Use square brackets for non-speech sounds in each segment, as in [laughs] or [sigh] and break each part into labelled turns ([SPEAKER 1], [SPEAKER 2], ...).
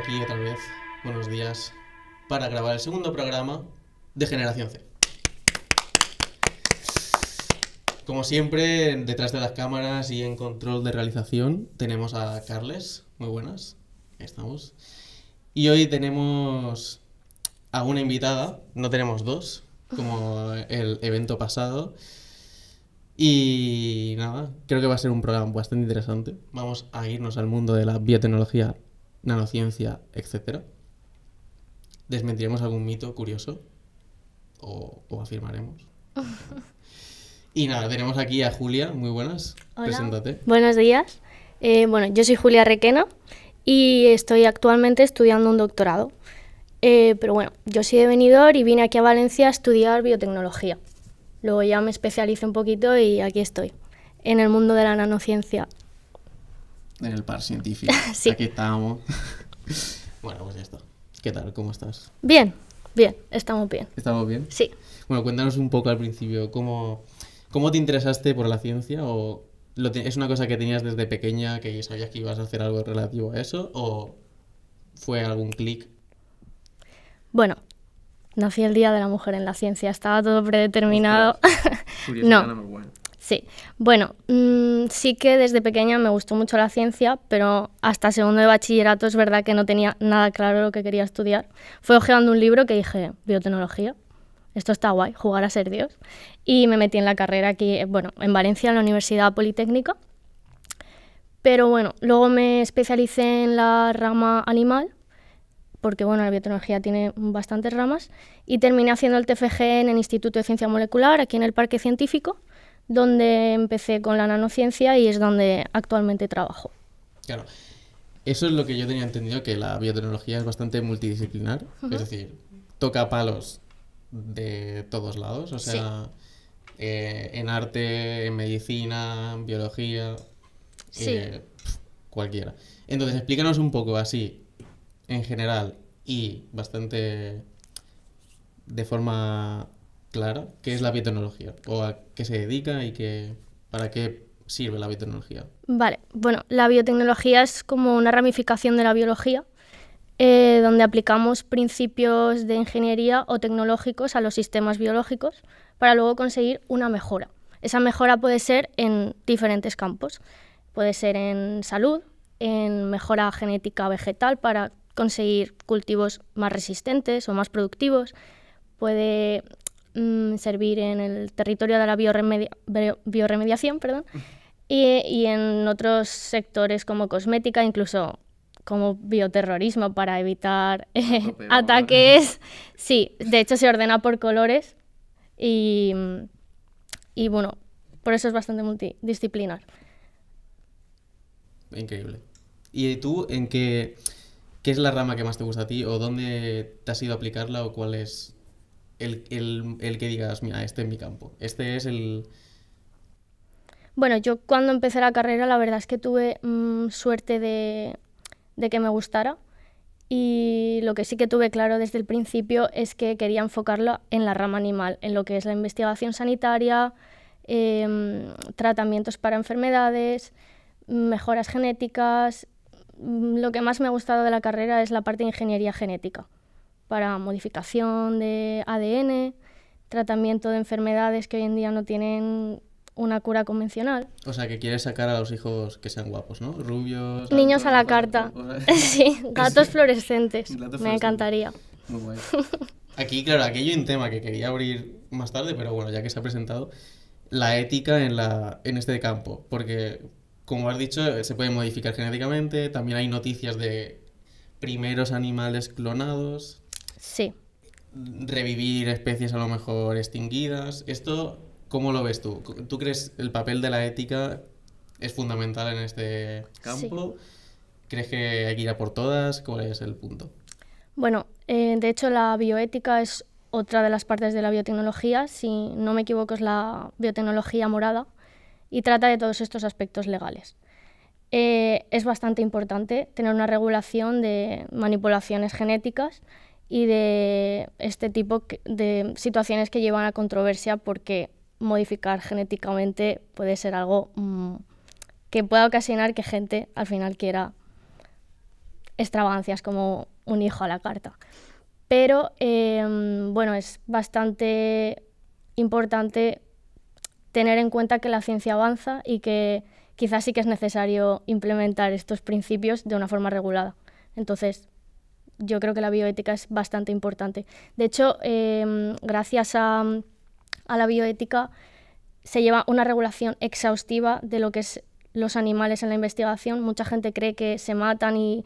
[SPEAKER 1] aquí otra vez. Buenos días. Para grabar el segundo programa de Generación C. Como siempre, detrás de las cámaras y en control de realización tenemos a Carles. Muy buenas. Ahí estamos. Y hoy tenemos a una invitada. No tenemos dos, como el evento pasado. Y nada, creo que va a ser un programa bastante interesante. Vamos a irnos al mundo de la biotecnología, nanociencia, etc. Desmentiremos algún mito curioso o, o afirmaremos. [laughs] y nada, tenemos aquí a Julia, muy buenas.
[SPEAKER 2] Hola.
[SPEAKER 1] Preséntate.
[SPEAKER 2] Buenos días. Eh, bueno, yo soy Julia Requena y estoy actualmente estudiando un doctorado. Eh, pero bueno, yo soy de Benidorm y vine aquí a Valencia a estudiar biotecnología. Luego ya me especialicé un poquito y aquí estoy, en el mundo de la nanociencia.
[SPEAKER 1] En el par científico. [laughs]
[SPEAKER 2] Sí.
[SPEAKER 1] Aquí estamos. [laughs] bueno, pues ya está. ¿Qué tal? ¿Cómo estás?
[SPEAKER 2] Bien, bien, estamos bien.
[SPEAKER 1] ¿Estamos bien?
[SPEAKER 2] Sí.
[SPEAKER 1] Bueno, cuéntanos un poco al principio, ¿cómo, cómo te interesaste por la ciencia? ¿O lo te- es una cosa que tenías desde pequeña, que sabías que ibas a hacer algo relativo a eso? ¿O fue algún clic?
[SPEAKER 2] Bueno, nací el Día de la Mujer en la Ciencia, estaba todo predeterminado. [laughs]
[SPEAKER 1] Curiosidad
[SPEAKER 2] No. Sí, bueno, mm, sí que desde pequeña me gustó mucho la ciencia, pero hasta segundo de bachillerato es verdad que no tenía nada claro lo que quería estudiar. Fue hojeando un libro que dije, biotecnología, esto está guay, jugar a ser Dios. Y me metí en la carrera aquí, bueno, en Valencia, en la Universidad Politécnica. Pero bueno, luego me especialicé en la rama animal, porque bueno, la biotecnología tiene bastantes ramas, y terminé haciendo el TFG en el Instituto de Ciencia Molecular, aquí en el Parque Científico, donde empecé con la nanociencia y es donde actualmente trabajo.
[SPEAKER 1] Claro. Eso es lo que yo tenía entendido, que la biotecnología es bastante multidisciplinar. Es decir, toca palos de todos lados. O sea, eh, en arte, en medicina, en biología,
[SPEAKER 2] Sí.
[SPEAKER 1] eh, cualquiera. Entonces, explícanos un poco así, en general y bastante de forma clara, qué es la biotecnología o a qué se dedica y qué, para qué sirve la biotecnología.
[SPEAKER 2] Vale, bueno, la biotecnología es como una ramificación de la biología, eh, donde aplicamos principios de ingeniería o tecnológicos a los sistemas biológicos para luego conseguir una mejora. Esa mejora puede ser en diferentes campos. Puede ser en salud, en mejora genética vegetal para conseguir cultivos más resistentes o más productivos. Puede mm, servir en el territorio de la bioremediación, perdón, [laughs] y, y en otros sectores como cosmética, incluso como bioterrorismo para evitar eh,
[SPEAKER 1] tope, vamos.
[SPEAKER 2] ataques. [laughs] Sí, de hecho se ordena por colores y, y bueno, por eso es bastante multidisciplinar.
[SPEAKER 1] Increíble. ¿Y tú en qué, qué es la rama que más te gusta a ti o dónde te has ido a aplicarla o cuál es el, el- el que digas, mira, este es mi campo, este es el...
[SPEAKER 2] Bueno, yo cuando empecé la carrera la verdad es que tuve mm, suerte de, de que me gustara. Y lo que sí que tuve claro desde el principio es que quería enfocarlo en la rama animal, en lo que es la investigación sanitaria, em, tratamientos para enfermedades, mejoras genéticas. Mm, Lo que más me ha gustado de la carrera es la parte de ingeniería genética, para modificación de ADN, tratamiento de enfermedades que hoy en día no tienen una cura convencional.
[SPEAKER 1] O sea, que quieres sacar a los hijos que sean guapos, ¿no? Rubios...
[SPEAKER 2] Niños a la carta. [laughs] [laughs] sí, gatos fluorescentes.
[SPEAKER 1] Gatos
[SPEAKER 2] Me
[SPEAKER 1] fluorescentes.
[SPEAKER 2] encantaría.
[SPEAKER 1] Muy guay. [laughs] Aquí, claro, aquí hay un tema que quería abrir más tarde, pero bueno, ya que se ha presentado, la ética en, la, en este campo. Porque, como has dicho, se puede modificar genéticamente, también hay noticias de primeros animales clonados,
[SPEAKER 2] Sí.
[SPEAKER 1] revivir especies a lo mejor extinguidas. Esto, ¿cómo lo ves tú? ¿Tú crees el papel de la ética es fundamental en este campo? ¿Crees que hay que ir a por todas? ¿Cuál es el punto?
[SPEAKER 2] Bueno, eh, de hecho la bioética es otra de las partes de la biotecnología, si no me equivoco es la biotecnología morada, y trata de todos estos aspectos legales. Eh, es bastante importante tener una regulación de manipulaciones genéticas y de este tipo de situaciones que llevan a controversia porque modificar genéticamente puede ser algo mm, que pueda ocasionar que gente al final quiera extravagancias como un hijo a la carta. Pero em, bueno, es bastante importante tener en cuenta que la ciencia avanza y que quizás sí que es necesario implementar estos principios de una forma regulada. Entonces, yo creo que la bioética es bastante importante. De hecho, em, gracias a, a, la bioética se lleva una regulación exhaustiva de lo que es los animales en la investigación. Mucha gente cree que se matan y,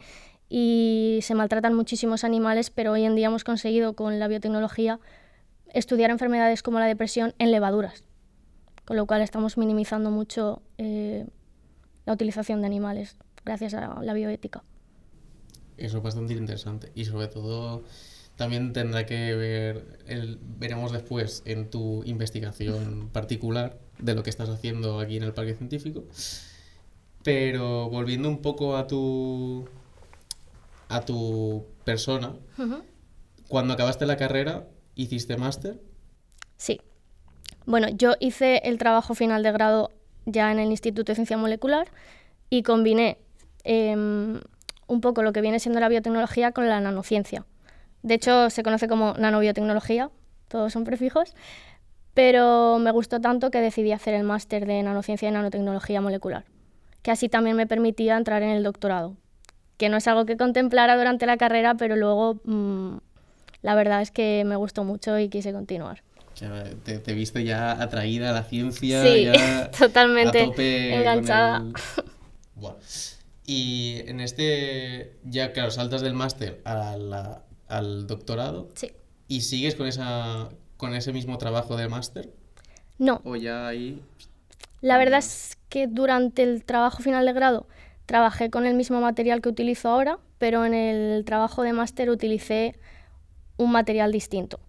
[SPEAKER 2] y se maltratan muchísimos animales, pero hoy en día hemos conseguido con la biotecnología estudiar enfermedades como la depresión en levaduras, con lo cual estamos minimizando mucho eh, la utilización de animales gracias a la bioética.
[SPEAKER 1] Eso es bastante interesante y sobre todo también tendrá que ver, el, veremos después en tu investigación [laughs] particular de lo que estás haciendo aquí en el parque científico. Pero volviendo un poco a tu a tu persona, cuando acabaste la carrera, ¿hiciste máster?
[SPEAKER 2] Sí. Bueno, yo hice el trabajo final de grado ya en el Instituto de Ciencia Molecular y combiné em, un poco lo que viene siendo la biotecnología con la nanociencia. De hecho, se conoce como nanobiotecnología, todos son prefijos, pero me gustó tanto que decidí hacer el máster de nanociencia y nanotecnología molecular, que así también me permitía entrar en el doctorado, que no es algo que contemplara durante la carrera, pero luego mm, la verdad es que me gustó mucho y quise continuar.
[SPEAKER 1] te, te, viste ya atraída a la ciencia,
[SPEAKER 2] sí,
[SPEAKER 1] ya [laughs]
[SPEAKER 2] totalmente
[SPEAKER 1] a tope
[SPEAKER 2] enganchada. [laughs]
[SPEAKER 1] Bueno. Y en este, ya claro, saltas del máster al doctorado.
[SPEAKER 2] Sí.
[SPEAKER 1] ¿Y sigues con, esa, con ese mismo trabajo de máster?
[SPEAKER 2] No.
[SPEAKER 1] ¿O ya ahí...?
[SPEAKER 2] La verdad es que durante el trabajo final de grado trabajé con el mismo material que utilizo ahora, pero en el trabajo de máster utilicé un material distinto.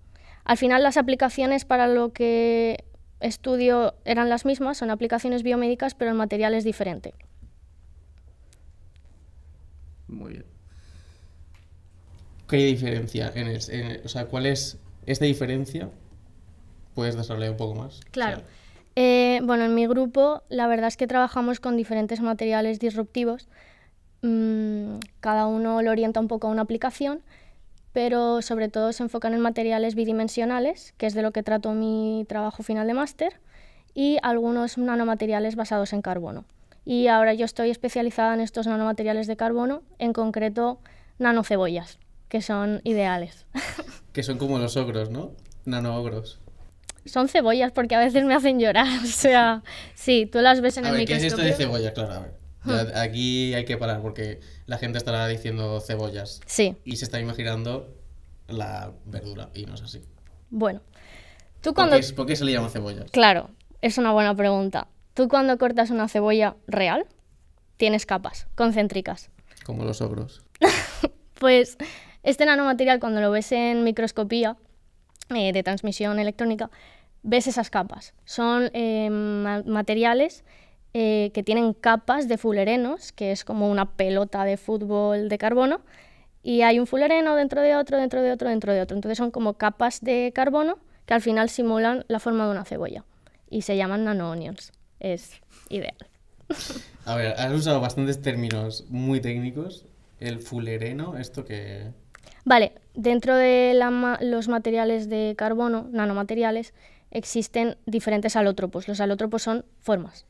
[SPEAKER 2] Al final las aplicaciones para lo que estudio eran las mismas, son aplicaciones biomédicas, pero el material es diferente.
[SPEAKER 1] Muy bien. ¿Qué diferencia en, el, o sea, cuál es esta diferencia? ¿Puedes desarrollar un poco más?
[SPEAKER 2] Claro. Eh, bueno, en mi grupo la verdad es que trabajamos con diferentes materiales disruptivos. Mm, cada uno lo orienta un poco a una aplicación, pero sobre todo se enfocan en materiales bidimensionales, que es de lo que trato mi trabajo final de máster, y algunos nanomateriales basados en carbono. Y ahora yo estoy especializada en estos nanomateriales de carbono, en concreto nanocebollas, que son ideales. [laughs]
[SPEAKER 1] Que son como los ogros, ¿no? Nanoogros.
[SPEAKER 2] Son cebollas porque a veces me hacen llorar. [laughs] O sea, sí, tú las ves en
[SPEAKER 1] a
[SPEAKER 2] el
[SPEAKER 1] ver, ¿Qué es
[SPEAKER 2] microscopio.
[SPEAKER 1] esto de cebolla? Claro, a ver. [laughs] Ya aquí hay que parar porque la gente estará diciendo cebollas.
[SPEAKER 2] Sí.
[SPEAKER 1] Y se está imaginando la verdura y no es así.
[SPEAKER 2] Bueno, tú
[SPEAKER 1] ¿Por,
[SPEAKER 2] cuando...
[SPEAKER 1] qué, por qué se le llama cebollas?
[SPEAKER 2] Claro, es una buena pregunta. Tú cuando cortas una cebolla real, tienes capas concéntricas.
[SPEAKER 1] Como los ogros. [laughs]
[SPEAKER 2] Pues este nanomaterial, cuando lo ves en microscopía eh, de transmisión electrónica, ves esas capas. Son eh, ma- materiales eh, que tienen capas de fullerenos, que es como una pelota de fútbol de carbono, y hay un fullereno dentro de otro, dentro de otro, dentro de otro. Entonces son como capas de carbono que al final simulan la forma de una cebolla y se llaman nanoonions. Es ideal.
[SPEAKER 1] A ver, has usado bastantes términos muy técnicos. El fulereno, esto que...
[SPEAKER 2] Vale, dentro de la los materiales de carbono, nanomateriales, existen diferentes alótropos. Los alótropos son formas.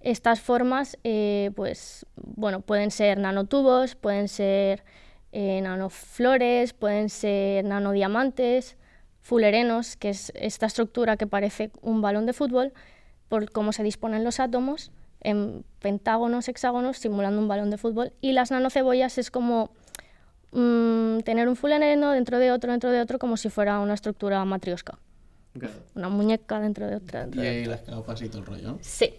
[SPEAKER 2] Estas formas, eh, pues, bueno, pueden ser nanotubos, pueden ser eh, nanoflores, pueden ser nanodiamantes, fullerenos, que es esta estructura que parece un balón de fútbol, por cómo se disponen los átomos, en pentágonos, hexágonos, simulando un balón de fútbol. Y las nanocebollas es como mm, tener un fullereno dentro de otro, dentro de otro, como si fuera una estructura matriosca. Una muñeca dentro de otra. Dentro
[SPEAKER 1] Y ahí las capas y todo el rollo. ¿no?
[SPEAKER 2] Sí.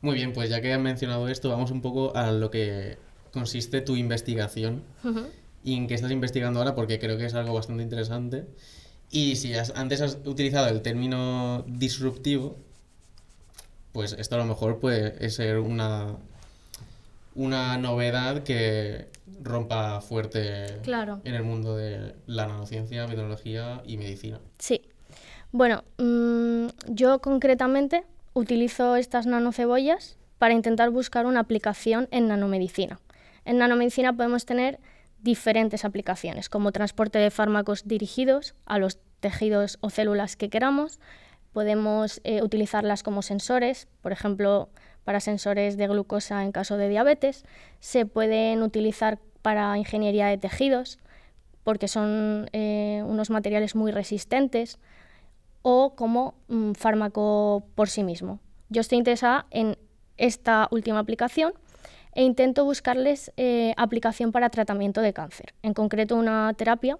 [SPEAKER 1] Muy bien, pues ya que han mencionado esto, vamos un poco a lo que consiste tu investigación
[SPEAKER 2] Ujú.
[SPEAKER 1] y en qué estás investigando ahora, porque creo que es algo bastante interesante. Y si has- antes has utilizado el término disruptivo, pues esto a lo mejor puede ser una, una novedad que rompa fuerte
[SPEAKER 2] Claro.
[SPEAKER 1] en el mundo de la nanociencia, biología y medicina.
[SPEAKER 2] Sí. Bueno, mm, yo concretamente utilizo estas nanocebollas para intentar buscar una aplicación en nanomedicina. En nanomedicina podemos tener diferentes aplicaciones, como transporte de fármacos dirigidos a los tejidos o células que queramos. Podemos eh, utilizarlas como sensores, por ejemplo, para sensores de glucosa en caso de diabetes. Se pueden utilizar para ingeniería de tejidos, porque son eh, unos materiales muy resistentes, o como mm, fármaco por sí mismo. Yo estoy interesada en esta última aplicación e intento buscarles eh, aplicación para tratamiento de cáncer, en concreto una terapia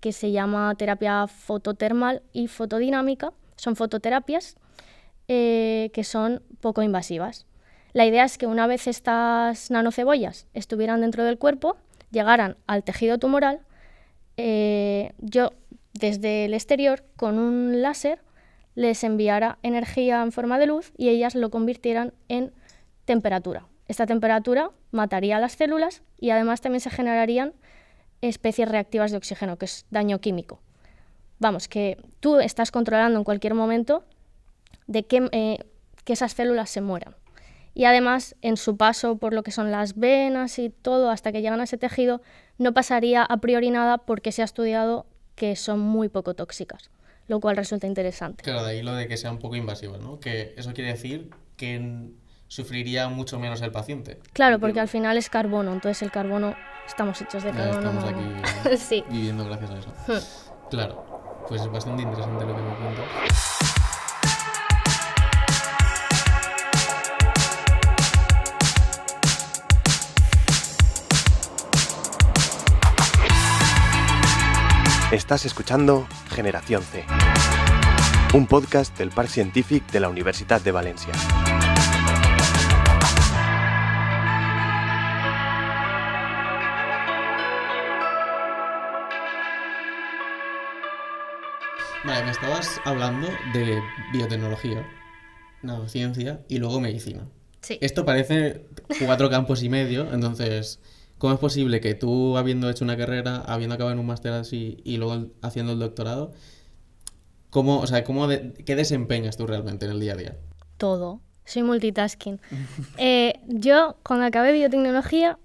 [SPEAKER 2] que se llama terapia fototermal y fotodinámica. Son fototerapias eh, que son poco invasivas. La idea es que una vez estas nanocebollas estuvieran dentro del cuerpo, llegaran al tejido tumoral, eh, yo desde el exterior con un láser les enviara energía en forma de luz y ellas lo convirtieran en temperatura. Esta temperatura mataría a las células y además también se generarían especies reactivas de oxígeno, que es daño químico. Vamos, que tú estás controlando en cualquier momento de que, eh, que esas células se mueran. Y además, en su paso por lo que son las venas y todo, hasta que llegan a ese tejido, no pasaría a priori nada porque se ha estudiado que son muy poco tóxicas, lo cual resulta interesante.
[SPEAKER 1] Claro, de ahí lo de que sean un poco invasivas, ¿no? Que eso quiere decir que sufriría mucho menos el paciente.
[SPEAKER 2] Claro, porque al final es carbono, entonces el carbono estamos hechos de carbono.
[SPEAKER 1] Estamos aquí [laughs]
[SPEAKER 2] sí.
[SPEAKER 1] viviendo gracias a eso. Hmm. claro, pues es bastante interesante lo que me cuentas.
[SPEAKER 3] Estás escuchando Generación C, un podcast del Parc Científic de la Universidad de Valencia.
[SPEAKER 1] Vale, me estabas hablando de biotecnología, nanociencia y luego medicina.
[SPEAKER 2] Sí.
[SPEAKER 1] Esto parece cuatro campos y medio, entonces ¿Cómo es posible que tú, habiendo hecho una carrera, habiendo acabado en un máster así y luego haciendo el doctorado, ¿cómo, o sea, cómo ¿qué desempeñas tú realmente en el día a día?
[SPEAKER 2] Todo. Soy multitasking. [laughs] Eh, yo, cuando acabé biotecnología,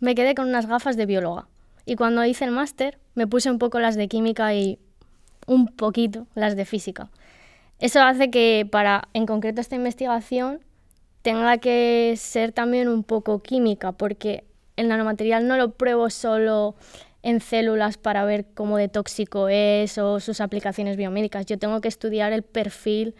[SPEAKER 2] me quedé con unas gafas de bióloga. Y cuando hice el máster, me puse un poco las de química y un poquito las de física. Eso hace que para, en concreto, esta investigación tenga que ser también un poco química, porque el nanomaterial no lo pruebo solo en células para ver cómo de tóxico es o sus aplicaciones biomédicas. Yo tengo que estudiar el perfil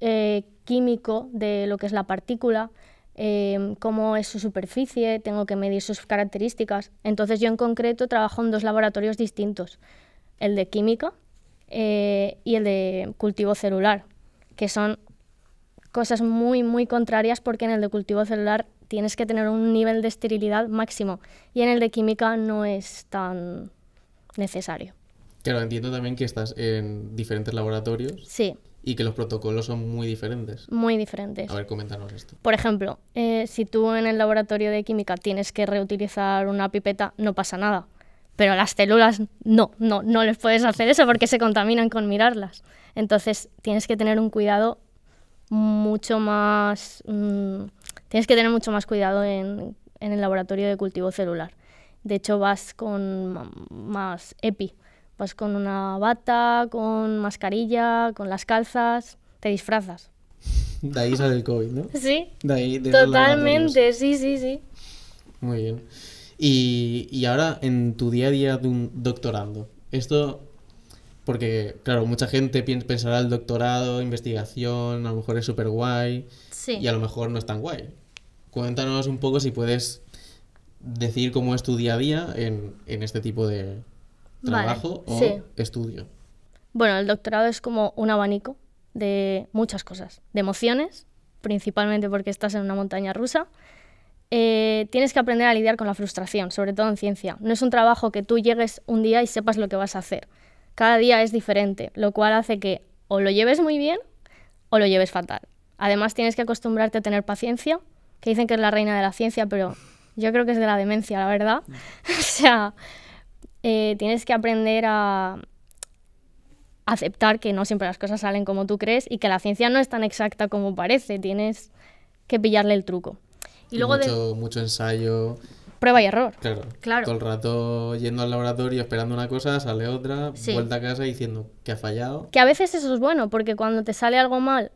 [SPEAKER 2] eh, químico de lo que es la partícula, eh, cómo es su superficie, tengo que medir sus características. Entonces yo en concreto trabajo en dos laboratorios distintos, el de química eh, y el de cultivo celular, que son cosas muy, muy contrarias porque en el de cultivo celular tienes que tener un nivel de esterilidad máximo y en el de química no es tan necesario.
[SPEAKER 1] Claro, entiendo también que estás en diferentes laboratorios.
[SPEAKER 2] Sí.
[SPEAKER 1] Y que los protocolos son muy diferentes.
[SPEAKER 2] Muy diferentes.
[SPEAKER 1] A ver, coméntanos esto.
[SPEAKER 2] Por ejemplo, eh, si tú en el laboratorio de química tienes que reutilizar una pipeta, no pasa nada. Pero las células no, no, no les puedes hacer eso porque se contaminan con mirarlas. Entonces tienes que tener un cuidado mucho más... Mm, tienes que tener mucho más cuidado en, el laboratorio de cultivo celular. De hecho, vas con más EPI. Vas con una bata, con mascarilla, con las calzas, te disfrazas.
[SPEAKER 1] De ahí sale el COVID, ¿no?
[SPEAKER 2] Sí.
[SPEAKER 1] De ahí,
[SPEAKER 2] Totalmente, sí, sí, sí.
[SPEAKER 1] Muy bien. Y, y ahora, en tu día a día de un doctorando, esto porque, claro, mucha gente pensará el doctorado, investigación, a lo mejor es súper guay. Y a lo mejor no es tan guay. Cuéntanos un poco si puedes decir cómo es tu día a día en, este tipo de trabajo o estudio.
[SPEAKER 2] Bueno, el doctorado es como un abanico de muchas cosas. De emociones, principalmente porque estás en una montaña rusa. Eh, tienes que aprender a lidiar con la frustración, sobre todo en ciencia. No es un trabajo que tú llegues un día y sepas lo que vas a hacer cada día es diferente, lo cual hace que o lo lleves muy bien o lo lleves fatal. Además tienes que acostumbrarte a tener paciencia, que dicen que es la reina de la ciencia, pero yo creo que es de la demencia, la verdad. [laughs] o sea, eh, tienes que aprender a aceptar que no siempre las cosas salen como tú crees y que la ciencia no es tan exacta como parece, tienes que pillarle el truco.
[SPEAKER 1] Y, luego mucho, mucho ensayo,
[SPEAKER 2] prueba y error.
[SPEAKER 1] Claro.
[SPEAKER 2] Claro.
[SPEAKER 1] Todo el rato yendo al laboratorio, esperando una cosa, sale otra,
[SPEAKER 2] Sí.
[SPEAKER 1] vuelta a casa diciendo que ha fallado.
[SPEAKER 2] Que a veces eso es bueno, porque cuando te sale algo mal,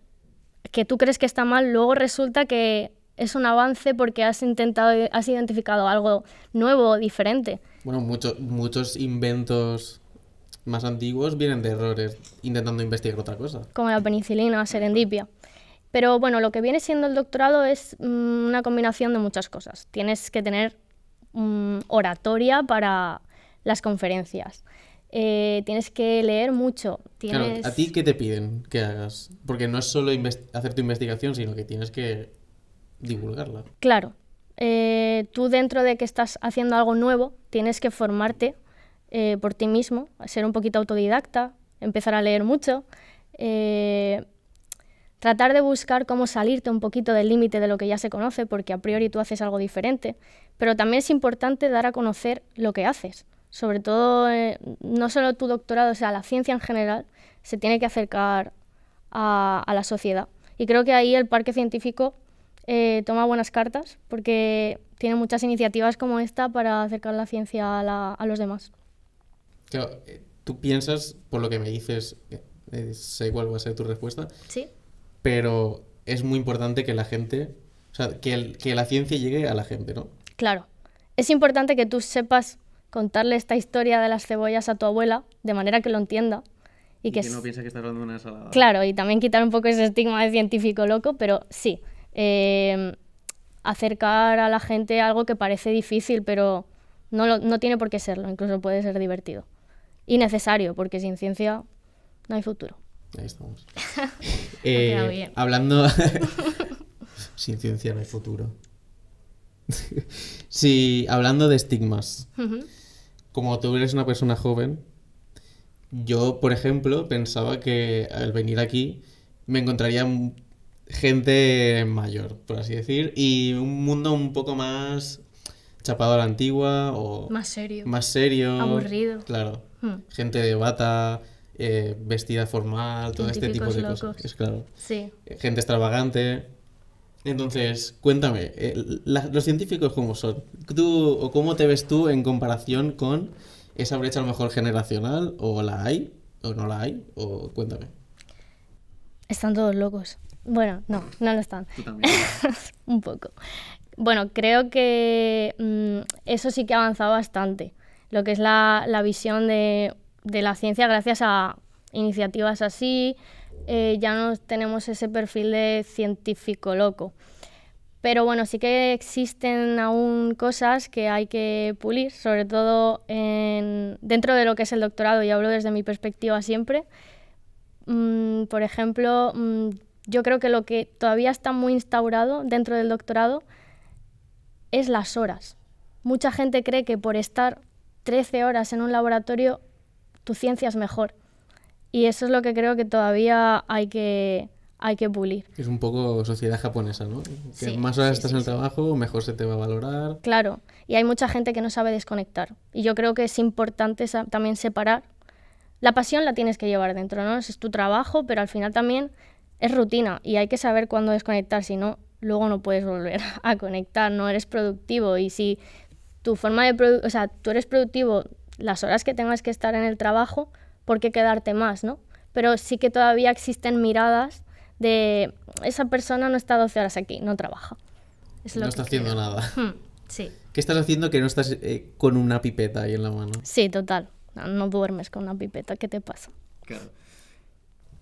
[SPEAKER 2] que tú crees que está mal, luego resulta que es un avance porque has intentado, has identificado algo nuevo, diferente.
[SPEAKER 1] Bueno, muchos muchos inventos más antiguos vienen de errores intentando investigar otra cosa.
[SPEAKER 2] como la penicilina, serendipia. Pero bueno, lo que viene siendo el doctorado es mm, una combinación de muchas cosas. Tienes que tener mm, oratoria para las conferencias. Eh, tienes que leer mucho.
[SPEAKER 1] Claro,
[SPEAKER 2] Tienes...
[SPEAKER 1] ¿a ti qué te piden que hagas? Porque no es solo hacer tu investigación, sino que tienes que divulgarla.
[SPEAKER 2] Claro, eh, tú dentro de que estás haciendo algo nuevo, tienes que formarte eh, por ti mismo, ser un poquito autodidacta, empezar a leer mucho, eh, tratar de buscar cómo salirte un poquito del límite de lo que ya se conoce, porque a priori tú haces algo diferente, pero también es importante dar a conocer lo que haces. Sobre todo, eh, no solo tu doctorado, o sea, la ciencia en general se tiene que acercar a, a la sociedad. Y creo que ahí el parque científico eh, toma buenas cartas porque tiene muchas iniciativas como esta para acercar la ciencia a, la- a los demás.
[SPEAKER 1] Claro, eh, tú piensas, por lo que me dices, eh, sé cuál va a ser tu respuesta,
[SPEAKER 2] Sí.
[SPEAKER 1] Pero es muy importante que la gente, o sea, que, el- que la ciencia llegue a la gente, ¿no?
[SPEAKER 2] Claro. Es importante que tú sepas contarle esta historia de las cebollas a tu abuela de manera que lo entienda. Y, que, s-
[SPEAKER 1] piensa que estás hablando de una ensalada.
[SPEAKER 2] Claro, y también quitar un poco ese estigma de científico loco, pero sí, eh, acercar a la gente algo que parece difícil, pero no, lo- no tiene por qué serlo, incluso puede ser divertido. Y necesario, porque sin ciencia no hay futuro.
[SPEAKER 1] Ahí estamos. [laughs] Eh,
[SPEAKER 2] bien.
[SPEAKER 1] hablando... [laughs] Sin ciencia no hay futuro. [laughs] sí, hablando de estigmas. Como tú eres una persona joven, yo, por ejemplo, pensaba que al venir aquí me encontraría gente mayor, por así decir, y un mundo un poco más chapado a la antigua o
[SPEAKER 2] Más serio.
[SPEAKER 1] más serio.
[SPEAKER 2] Aburrido.
[SPEAKER 1] Claro.
[SPEAKER 2] Hmm.
[SPEAKER 1] Gente de bata, eh, vestida formal, todo este tipo de
[SPEAKER 2] Científicos
[SPEAKER 1] cosas.
[SPEAKER 2] locos.
[SPEAKER 1] Es claro.
[SPEAKER 2] Sí.
[SPEAKER 1] Gente extravagante. Entonces, cuéntame, eh, la- los científicos cómo son? ¿Tú, o cómo te ves tú en comparación con esa brecha a lo mejor generacional? ¿O la hay? ¿O no la hay? O cuéntame.
[SPEAKER 2] Están todos locos. Bueno, no, no lo están.
[SPEAKER 1] Tú también. [laughs]
[SPEAKER 2] un poco. Bueno, creo que mm, eso sí que ha avanzado bastante. Lo que es la, la visión de, de la ciencia gracias a iniciativas así, eh, ya no tenemos ese perfil de científico loco. Pero bueno, sí que existen aún cosas que hay que pulir, sobre todo en- dentro de lo que es el doctorado, y hablo desde mi perspectiva siempre. Mm, por ejemplo, mm, yo creo que lo que todavía está muy instaurado dentro del doctorado es las horas. Mucha gente cree que por estar 13 horas en un laboratorio tu ciencia es mejor. Y eso es lo que creo que todavía hay que, hay que pulir.
[SPEAKER 1] Es un poco sociedad japonesa, ¿no? Que
[SPEAKER 2] Sí,
[SPEAKER 1] más horas
[SPEAKER 2] sí,
[SPEAKER 1] estás
[SPEAKER 2] sí,
[SPEAKER 1] en el trabajo, mejor se te va a valorar.
[SPEAKER 2] Claro, y hay mucha gente que no sabe desconectar. Y yo creo que es importante también separar. La pasión la tienes que llevar dentro, ¿no? Es tu trabajo, pero al final también es rutina y hay que saber cuándo desconectar, si no, luego no puedes volver [laughs] a conectar, no eres productivo. Y si tu forma de o sea, tú eres productivo las horas que tengas que estar en el trabajo, ¿por qué quedarte más, no? Pero sí que todavía existen miradas de esa persona no está 12 horas aquí, no trabaja. Es lo
[SPEAKER 1] No
[SPEAKER 2] que
[SPEAKER 1] está haciendo
[SPEAKER 2] creo.
[SPEAKER 1] nada.
[SPEAKER 2] Hmm, sí.
[SPEAKER 1] ¿Qué estás haciendo que no estás eh, con una pipeta ahí en la mano?
[SPEAKER 2] Sí, total. No, no duermes con una pipeta, ¿qué te pasa?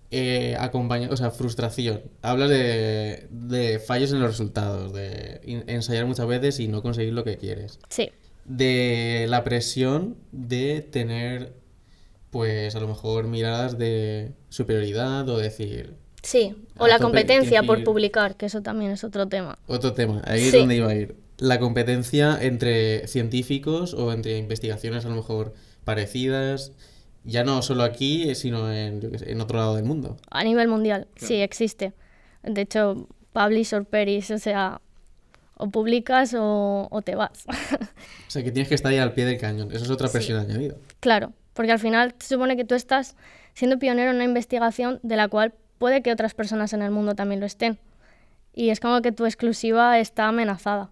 [SPEAKER 1] Eh, acompaña, o sea, frustración. Hablas de, de fallos en los resultados, de ensayar muchas veces y no conseguir lo que quieres.
[SPEAKER 2] Sí,
[SPEAKER 1] De la presión de tener, pues a lo mejor miradas de superioridad o decir
[SPEAKER 2] sí. O
[SPEAKER 1] A
[SPEAKER 2] la competencia por publicar, que eso también es otro tema.
[SPEAKER 1] otro tema. Ahí es donde iba a ir. La competencia entre científicos o entre investigaciones a lo mejor parecidas, ya no solo aquí, sino en, yo qué sé, en otro lado del mundo.
[SPEAKER 2] A nivel mundial, sí, existe. De hecho, publish or perish, o sea, o publicas o, o te vas. [laughs]
[SPEAKER 1] O sea, que tienes que estar ahí al pie del cañón. Eso es otra
[SPEAKER 2] Sí.
[SPEAKER 1] presión añadida.
[SPEAKER 2] claro, porque al final se supone que tú estás siendo pionero en una investigación de la cual puede que otras personas en el mundo también lo estén. Y es como que tu exclusiva está amenazada.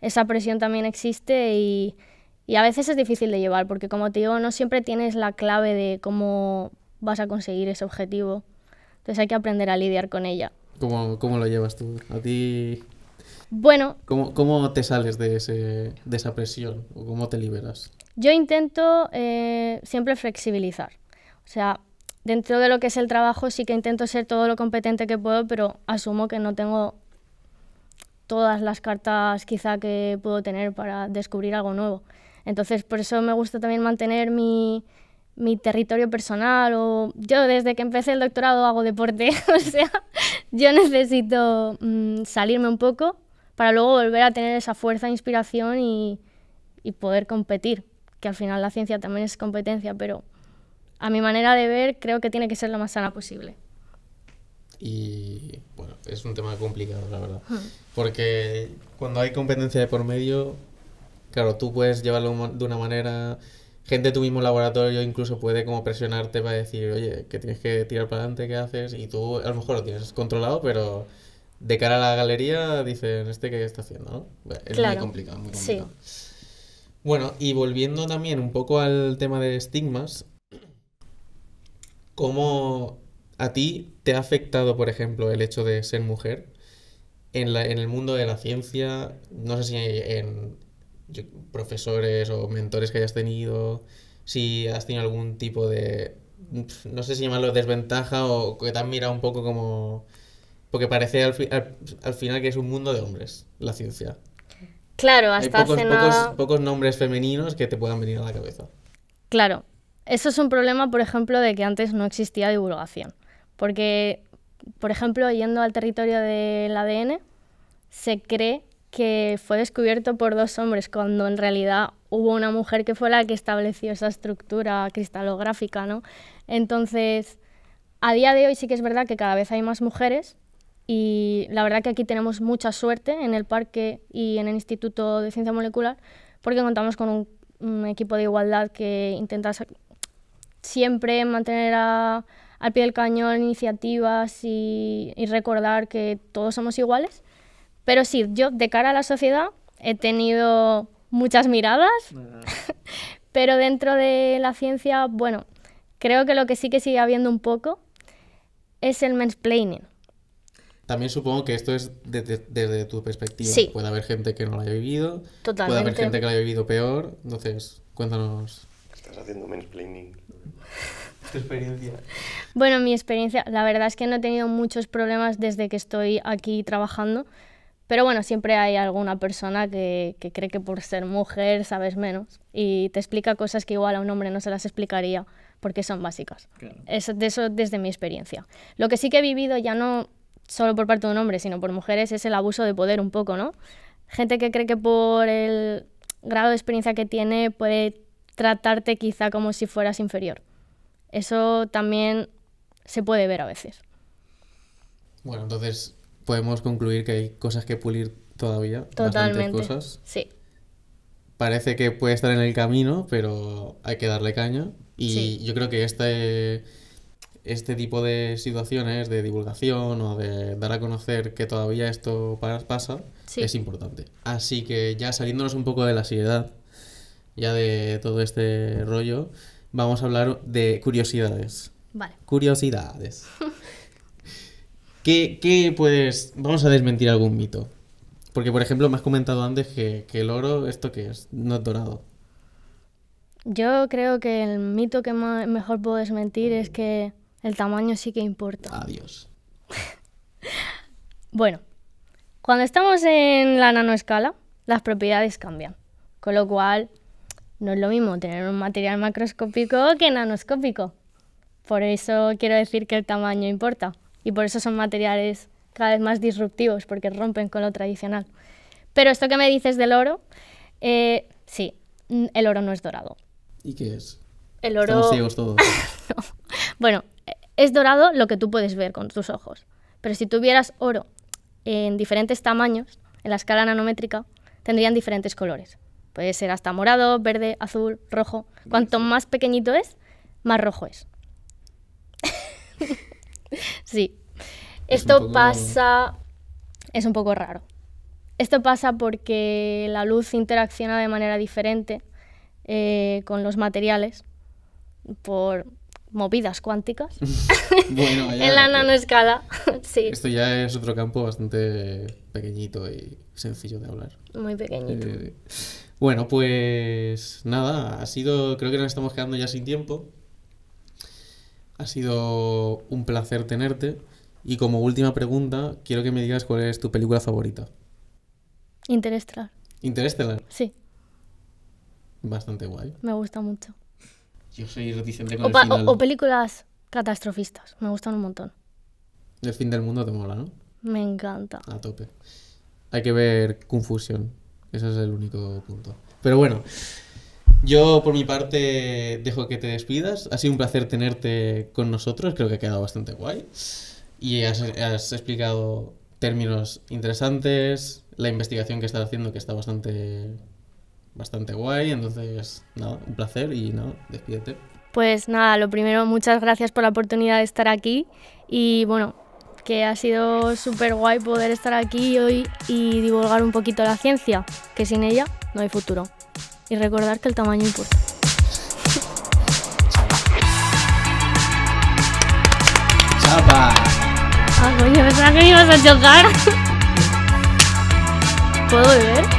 [SPEAKER 2] esa presión también existe y, y a veces es difícil de llevar, porque como te digo, no siempre tienes la clave de cómo vas a conseguir ese objetivo. Entonces hay que aprender a lidiar con ella.
[SPEAKER 1] ¿Cómo, cómo lo llevas tú? ¿A ti
[SPEAKER 2] Bueno,
[SPEAKER 1] cómo, cómo te sales de, ese, de esa presión? ¿O cómo te liberas?
[SPEAKER 2] Yo intento eh, siempre flexibilizar. O sea, dentro de lo que es el trabajo sí que intento ser todo lo competente que puedo, pero asumo que no tengo todas las cartas quizá que puedo tener para descubrir algo nuevo. Entonces, por eso me gusta también mantener mi, mi territorio personal o yo desde que empecé el doctorado hago deporte, [laughs] o sea, yo necesito mm, salirme un poco para luego volver a tener esa fuerza, inspiración y, y poder competir, que al final la ciencia también es competencia, pero a mi manera de ver creo que tiene que ser lo más sana posible.
[SPEAKER 1] Y bueno, es un tema complicado, la verdad. Porque cuando hay competencia de por medio, claro, tú puedes llevarlo de una manera. Gente de tu mismo laboratorio incluso puede como presionarte para decir, oye, que tienes que tirar para adelante, ¿qué haces? Y tú a lo mejor lo tienes controlado, pero de cara a la galería dicen, ¿este qué está haciendo? ¿no? Es muy complicado, muy
[SPEAKER 2] Sí.
[SPEAKER 1] complicado. Bueno, y volviendo también un poco al tema de estigmas, ¿cómo a ti te ha afectado, por ejemplo, el hecho de ser mujer en la- en el mundo de la ciencia? No sé si en yo- profesores o mentores que hayas tenido, si has tenido algún tipo de, no sé si llamarlo desventaja o que te han mirado un poco como... Porque parece al, fi- al- al final que es un mundo de hombres, la ciencia.
[SPEAKER 2] Claro,
[SPEAKER 1] Hay
[SPEAKER 2] hasta
[SPEAKER 1] pocos,
[SPEAKER 2] hace
[SPEAKER 1] pocos,
[SPEAKER 2] nada...
[SPEAKER 1] pocos nombres femeninos que te puedan venir a la cabeza.
[SPEAKER 2] Claro, eso es un problema, por ejemplo, de que antes no existía divulgación. Porque, por ejemplo, yendo al territorio del ADN, se cree que fue descubierto por dos hombres, cuando en realidad hubo una mujer que fue la que estableció esa estructura cristalográfica, ¿no? Entonces, a día de hoy sí que es verdad que cada vez hay más mujeres y la verdad que aquí tenemos mucha suerte en el parque y en el Instituto de Ciencia Molecular porque contamos con un, un equipo de igualdad que intenta siempre mantener a- al pie del cañón iniciativas y, y recordar que todos somos iguales. Pero sí, yo de cara a la sociedad he tenido muchas miradas, [laughs] pero dentro de la ciencia, bueno, creo que lo que sí que sigue habiendo un poco es el mansplaining.
[SPEAKER 1] También supongo que esto es desde, desde tu perspectiva.
[SPEAKER 2] Sí.
[SPEAKER 1] Puede haber gente que no lo haya vivido, puede haber
[SPEAKER 2] Totalmente.
[SPEAKER 1] gente que lo haya vivido peor. Entonces, cuéntanos
[SPEAKER 3] Estás haciendo mansplaining.
[SPEAKER 1] tu experiencia.
[SPEAKER 2] Bueno, mi experiencia, la verdad es que no he tenido muchos problemas desde que estoy aquí trabajando, pero bueno, siempre hay alguna persona que, que cree que por ser mujer sabes menos y te explica cosas que igual a un hombre no se las explicaría porque son básicas. Eso, de eso desde mi experiencia. Lo que sí que he vivido ya no solo por parte de un hombre, sino por mujeres, es el abuso de poder un poco, ¿no? Gente que cree que por el grado de experiencia que tiene puede tratarte quizá como si fueras inferior. Eso también se puede ver a veces.
[SPEAKER 1] Bueno, entonces podemos concluir que hay cosas que pulir todavía.
[SPEAKER 2] Totalmente.
[SPEAKER 1] cosas.
[SPEAKER 2] Sí,
[SPEAKER 1] Parece que puede estar en el camino, pero hay que darle caña. Y
[SPEAKER 2] Sí.
[SPEAKER 1] yo creo que este, este tipo de situaciones de divulgación o de dar a conocer que todavía esto pa- pasa
[SPEAKER 2] Sí.
[SPEAKER 1] es importante. Así que ya saliéndonos un poco de la seriedad, ya de todo este rollo, vamos a hablar de curiosidades.
[SPEAKER 2] vale.
[SPEAKER 1] Curiosidades. [laughs] ¿Qué, qué puedes...? Vamos a desmentir algún mito. Porque, por ejemplo, me has comentado antes que, que el oro, ¿esto qué es? No es dorado.
[SPEAKER 2] Yo creo que el mito que mejor puedo desmentir es que el tamaño sí que importa.
[SPEAKER 1] Adiós. [laughs]
[SPEAKER 2] Bueno, cuando estamos en la nanoescala, las propiedades cambian. Con lo cual, no es lo mismo tener un material macroscópico que nanoscópico. Por eso quiero decir que el tamaño importa. Y por eso son materiales cada vez más disruptivos, porque rompen con lo tradicional. Pero esto que me dices del oro, eh, sí, mm, el oro no es dorado.
[SPEAKER 1] ¿Y qué es?
[SPEAKER 2] El oro...
[SPEAKER 1] Estamos ciegos todos. [laughs]
[SPEAKER 2] Bueno, es dorado lo que tú puedes ver con tus ojos. Pero si tuvieras oro en diferentes tamaños, en la escala nanométrica, tendrían diferentes colores. Puede ser hasta morado, verde, azul, rojo. Cuanto más pequeñito es, más rojo es. [laughs] sí.
[SPEAKER 1] Es
[SPEAKER 2] Esto
[SPEAKER 1] poco-
[SPEAKER 2] pasa... Es un poco raro. Esto pasa porque la luz interacciona de manera diferente eh, con los materiales por movidas cuánticas [laughs]
[SPEAKER 1] Bueno, [laughs]
[SPEAKER 2] en la nanoescala. [laughs] sí,
[SPEAKER 1] Esto ya es otro campo bastante pequeñito y sencillo de hablar.
[SPEAKER 2] muy pequeñito.
[SPEAKER 1] Eh, bueno, pues nada, ha sido, creo que nos estamos quedando ya sin tiempo. Ha sido un placer tenerte. Y como última pregunta, quiero que me digas cuál es tu película favorita.
[SPEAKER 2] Interestelar.
[SPEAKER 1] Interestelar.
[SPEAKER 2] Sí,
[SPEAKER 1] Bastante guay.
[SPEAKER 2] me gusta mucho.
[SPEAKER 1] Yo soy reticente con
[SPEAKER 2] O,
[SPEAKER 1] el
[SPEAKER 2] pa-
[SPEAKER 1] final.
[SPEAKER 2] o- o películas catastrofistas, me gustan un montón.
[SPEAKER 1] El fin del mundo te mola, ¿no?
[SPEAKER 2] Me encanta.
[SPEAKER 1] A tope. Hay que ver Confusión. Ese es el único punto. Pero bueno, yo por mi parte dejo que te despidas. Ha sido un placer tenerte con nosotros. Creo que ha quedado bastante guay. Y has, has explicado términos interesantes, la investigación que estás haciendo que está bastante, bastante guay. Entonces, nada, un placer y nada, despídete.
[SPEAKER 2] Pues nada, lo primero, muchas gracias por la oportunidad de estar aquí y bueno, que ha sido súper guay poder estar aquí hoy y divulgar un poquito la ciencia, que sin ella no hay futuro. Y recordar que el tamaño importa.
[SPEAKER 1] ¡Chapa!
[SPEAKER 2] Ah, coño, pensaba que me ibas a chocar. [laughs] ¿Puedo beber?